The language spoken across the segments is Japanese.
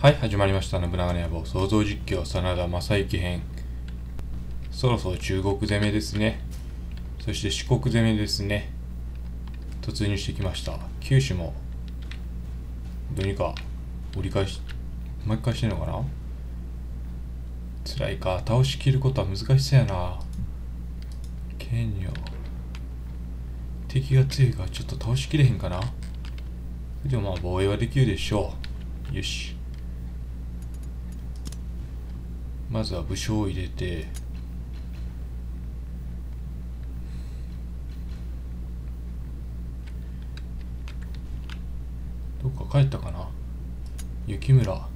はい、始まりました。信長の野望創造実況、真田正幸編。そろそろ中国攻めですね。そして四国攻めですね。突入してきました。九州も、どうにか折り返し、巻き返してんのかな？辛いか。倒しきることは難しそうやな。剣女。敵が強いからちょっと倒しきれへんかな。でもまあ防衛はできるでしょう。よし。まずは武将を入れてどっか帰ったかな？雪村。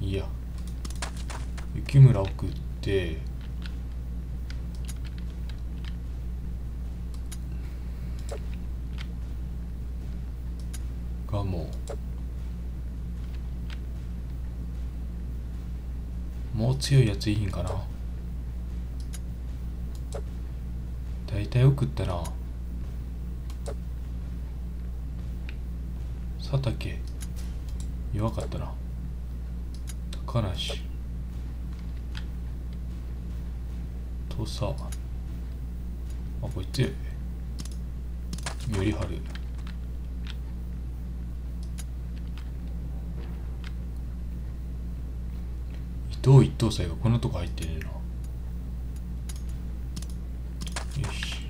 いや。雪村送ってがもうもう強いやついいんかな。大体送ったな佐竹弱かったな。高梨土佐。あこいつや頼春。伊藤一等祭がこんなとこ入ってねえな。よし。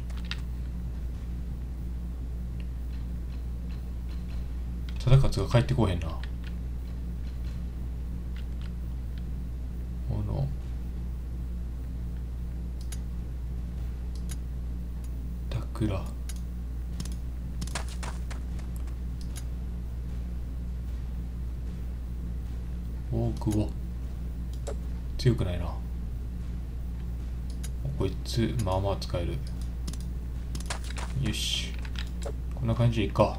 忠勝が帰ってこへんな。この。桜大久保。強くないな。こいつまあまあ使える。よし。こんな感じでいいか。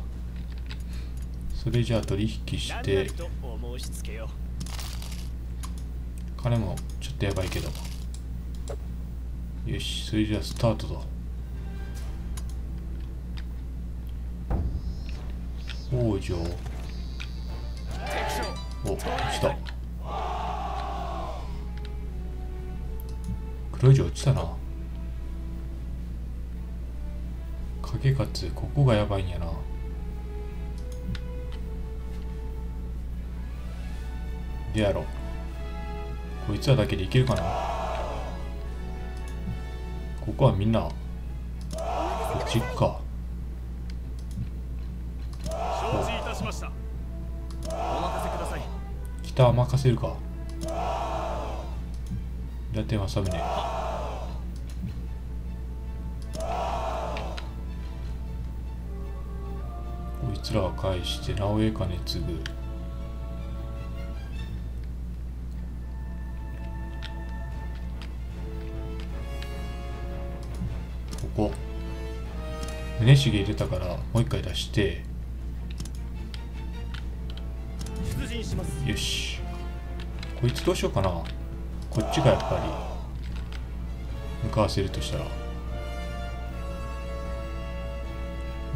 それじゃあ取引して。金もちょっとやばいけど。よし。それじゃあスタートだ。北条お来た黒い字落ちたな。影勝ここがやばいんやな。でやろこいつらだけでいけるかな。ここはみんなこっちか。承知いたしました。お任せください。北は任せるか伊達政宗こいつらは返して直江兼継ぐ。ここ。宗重入れたからもう一回出して。出陣します。よし。こいつどうしようかなこっちがやっぱり向かわせるとしたら。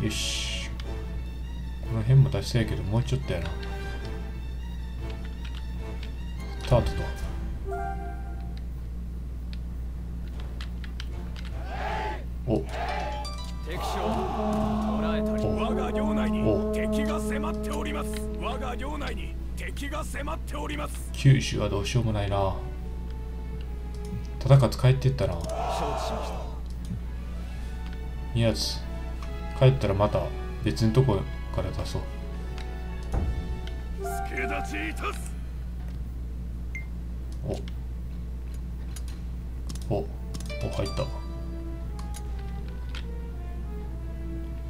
よし。この辺も出したいけどもうちょっとやな。スタートだお。敵将捕らえたり。お。我が領内にお。敵が迫っております。我が領内に敵が迫っております。九州はどうしようもないな忠勝帰っていったな承知しました宮津帰ったらまた別のとこから出そう。助立ちいたすお。お。お入った。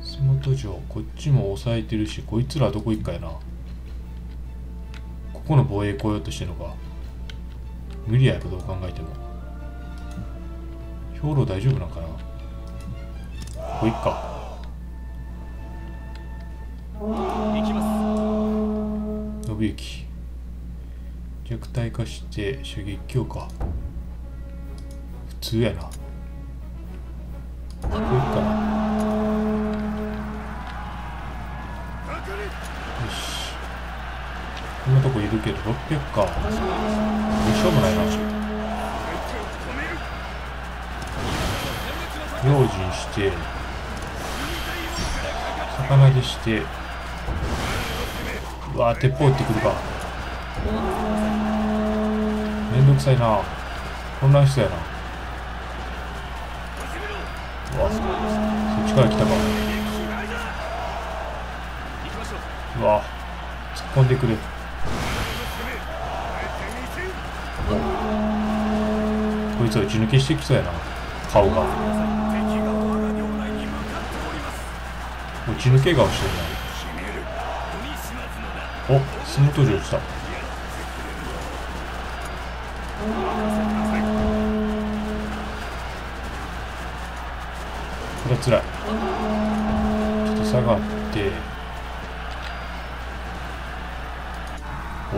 洲本城こっちも抑えてるしこいつらどこ行くかやな。ここの防衛来ようとしてんのか。無理やろどう考えても。兵糧大丈夫なんかな？ここ行くか。行きます。信行弱体化して射撃強化。普通やな。ここ行くかな。し。こんなとこいるけど600か。どうしようもないな用心して魚でしてうわ鉄砲撃ってくるか。めんどくさいな。混乱しそうやな。うわそっちから来たか。うわ突っ込んでくれ。こいつは打ち抜けしてきそうやな。顔が。打ち抜け顔してるな。お相撲登場した。これはつらい。ちょっと下がって。お。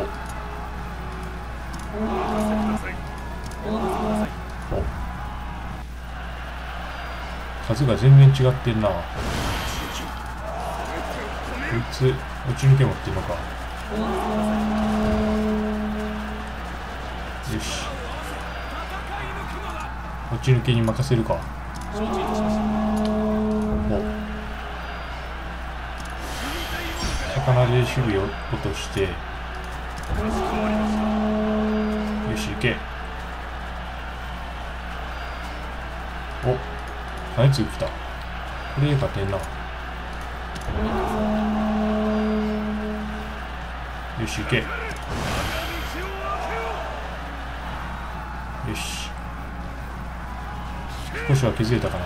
お。数が全然違ってんな。つ落ち抜け持ってるのか。よし。落ち抜けに任せるか。お魚で守備を落として。よし行け。お何つ来た。これで勝てんな。よし行け。よし。少しは削れたかな。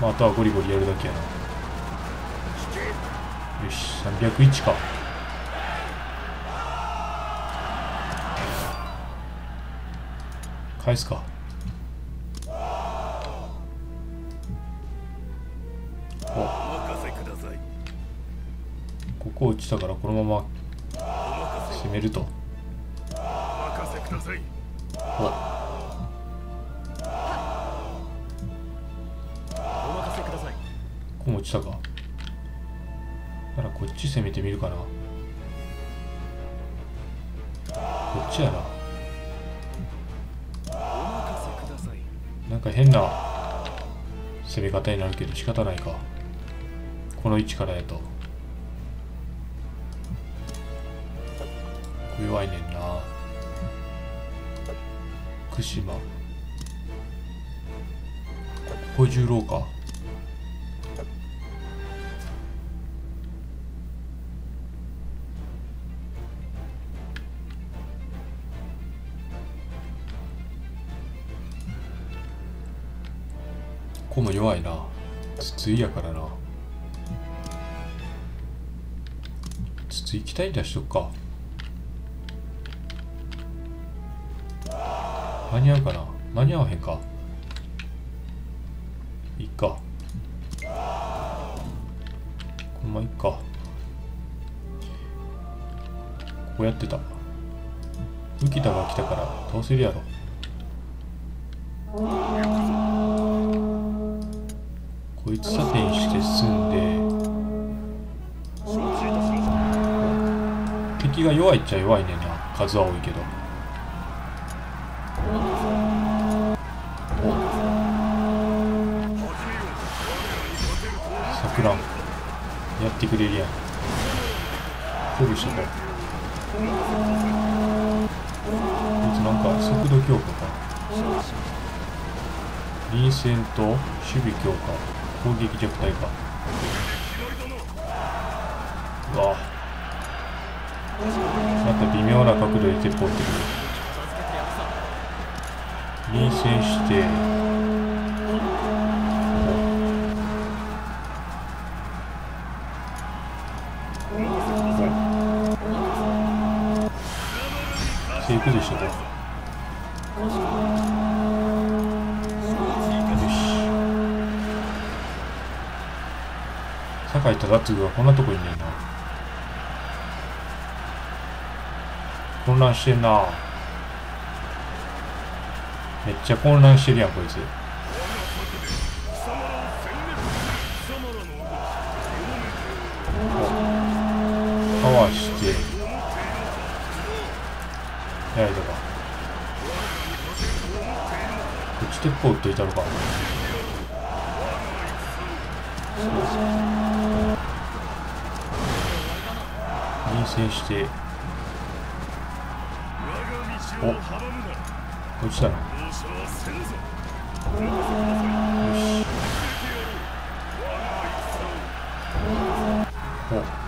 まああとはゴリゴリやるだけやな。よし301か。返すか。ここ落ちたからこのまま攻めると。おここも落ちたか。ならこっち攻めてみるかな。こっちやな。なんか変な攻め方になるけど仕方ないか。この位置からやと。弱いねんな。福島。小十郎かここも弱いな。筒井やからな。筒井期待出しとくか。間に合うかな？間に合わへんか。いっか。このまいっか。ここやってた。浮田が来たから倒せるやろ。こいつ盾にして進んで敵が弱いっちゃ弱いねんな。数は多いけど。やってくれるやん。フルしとこいつなんか速度強化か。臨戦と守備強化。攻撃弱体か。うわ。また微妙な角度で鉄砲ってくる。臨戦してセーフでしょこれよし。酒井忠次は。こんなとこいねんな。混乱してんな。めっちゃ混乱してるやんこいつ。かわしやられたか。こっち鉄砲撃っといたのか。臨戦して。お。落ちたなよし。お。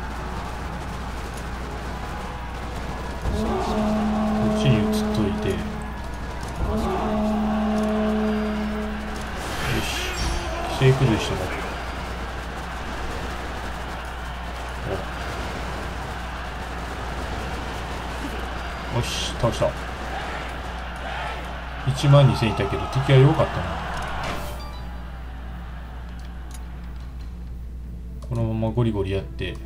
規制崩してもお。よし倒した。1万2000いたけど敵は弱かったな。このままゴリゴリやって。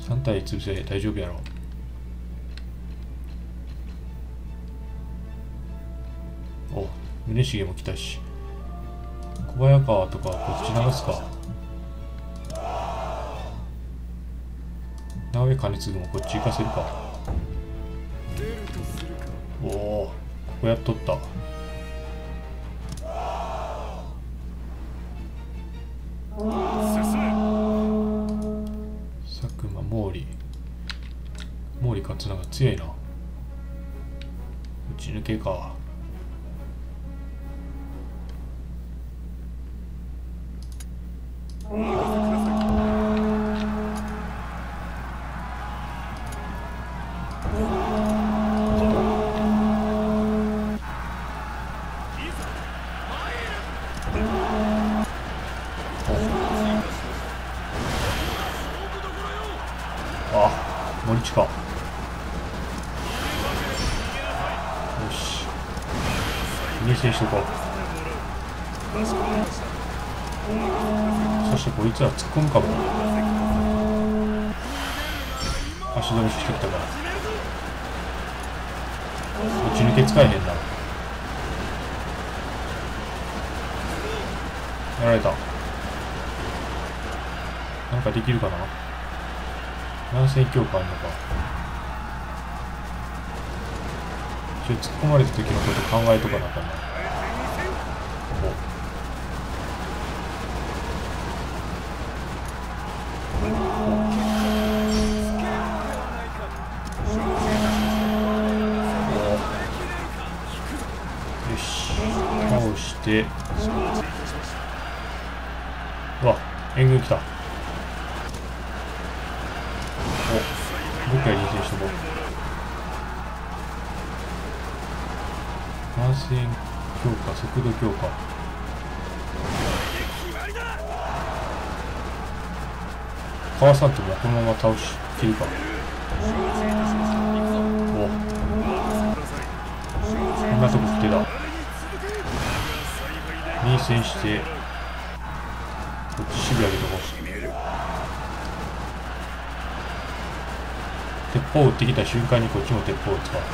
3体潰せ大丈夫やろお宗重も来たし。小早川とかこっち流すか。直江兼次もこっち行かせるか。おおここやっとった。佐久間毛利。毛利勝長強いな。打ち抜けか。あ森近。よし。入選しとこうそしてこいつら突っ込むかも。足止めしてきたから。打ち抜け使えへんな。やられた。なんかできるかな？何戦強化あるのか一応突っ込まれた時のこと考えとかなあかんなおよし。倒して。うわ援軍来たお僕が臨戦しとこう感染強化速度強化。かわさんともこのまま倒し切るか。おこんなとこ来てた。臨戦してこっち守備上げとこ。う砲撃ってきた瞬間にこっちも鉄砲撃つかよ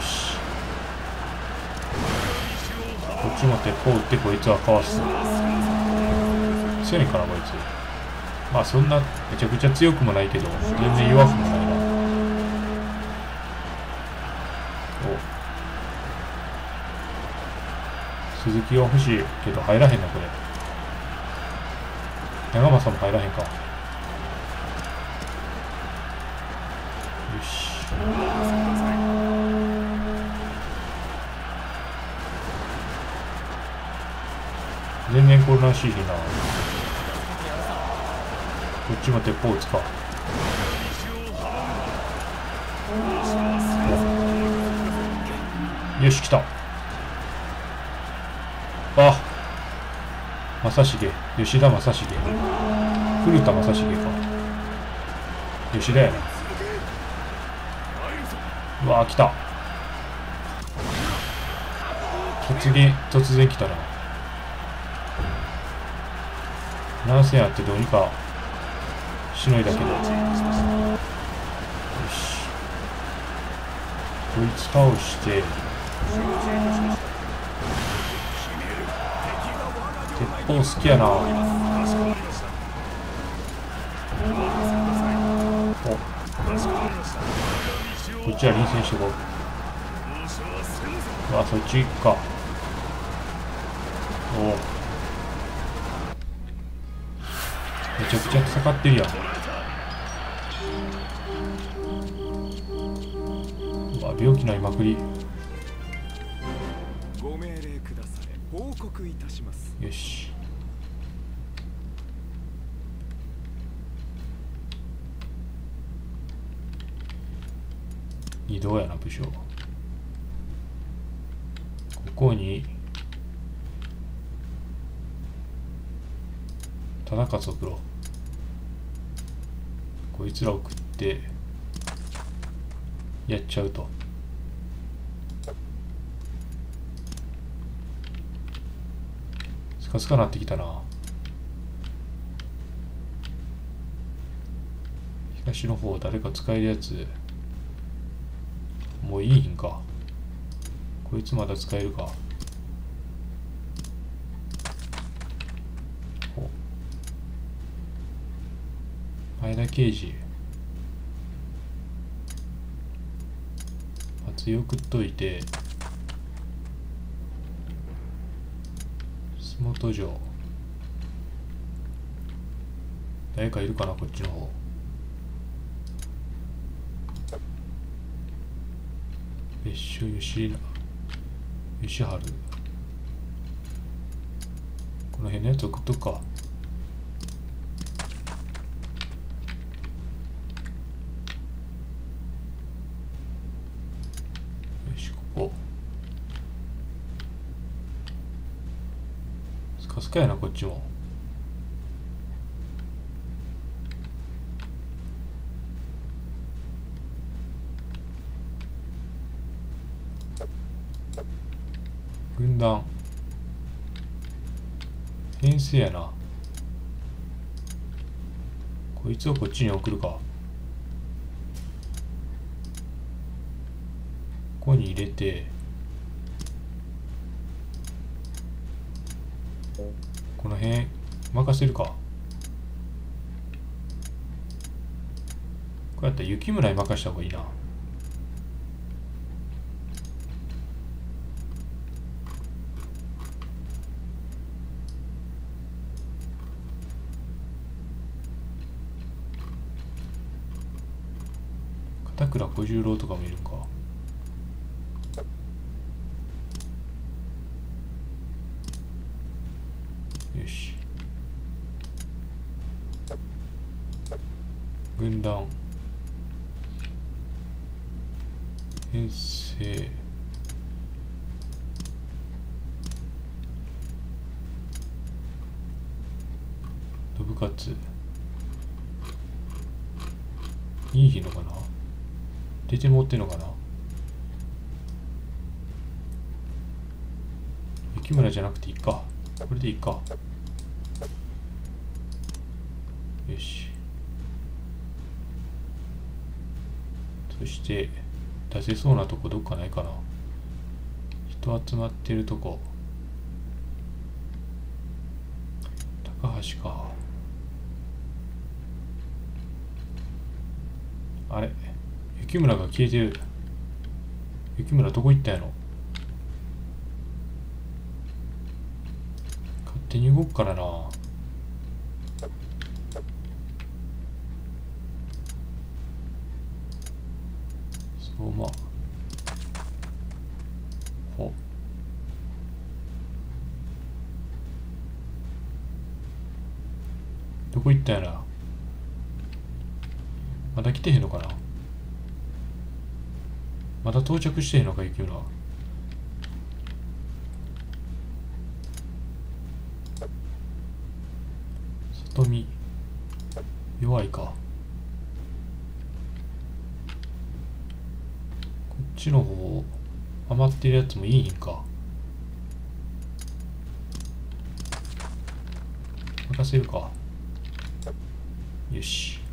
し。こっちも鉄砲撃ってこいつはかわす。強いかなこいつ。まあそんなめちゃくちゃ強くもないけど全然弱くもないな。お。鈴木は欲しいけど入らへんなこれ。長政も入らへんか。全然混乱しいな。こっちも鉄砲撃つかよし来た。あ。正成。吉田正成。古田正成か。吉田やな。うわ来た。突然突然来たな。何戦あってどうにかしのいだけど。よし。こいつ倒して。鉄砲好きやな。っちは臨戦してこう。交渉はせぬぞうわそっち行くか。おおめちゃくちゃ戦ってるやん。うわ病気ないまくり。ご命令くだされ。報告いたします。よし移動やな部署。ここに忠勝送ろこいつら送ってやっちゃうと。スカスカなってきたな。東の方誰か使えるやつ。もういいんか。こいつまだ使えるか。前田刑事。松井送っといて。洲本城。誰かいるかなこっちの方。別所吉な吉春。この辺のやつ送っとか。よしここ。スカスカやなこっちも。軍団。編成やな。こいつをこっちに送るか。ここに入れて。この辺任せるか。こうやったら雪村に任した方がいいな。倉小十郎とかもいるか。よし。軍団。編成。ドブカツいい日のかな？出て持ってんのかな？雪村じゃなくていいか。これでいいか。よし。そして出せそうなとこどっかないかな。人集まってるとこ。高橋かあれ雪村が消えてる。雪村どこ行ったやろ。勝手に動くからな。そうまほ。どこ行ったやら。まだ来てへんのかな。まだ到着してへんのか雪村。里見。弱いか。こっちの方余ってるやつもいいんか。任せるか。よし。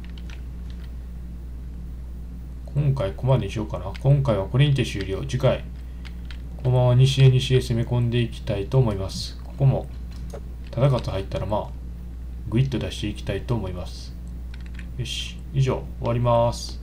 今回ここまでにしようかな。今回はこれにて終了。次回、このまま西へ西へ攻め込んでいきたいと思います。ここも、忠勝入ったらまあ、グイッと出していきたいと思います。よし、以上、終わります。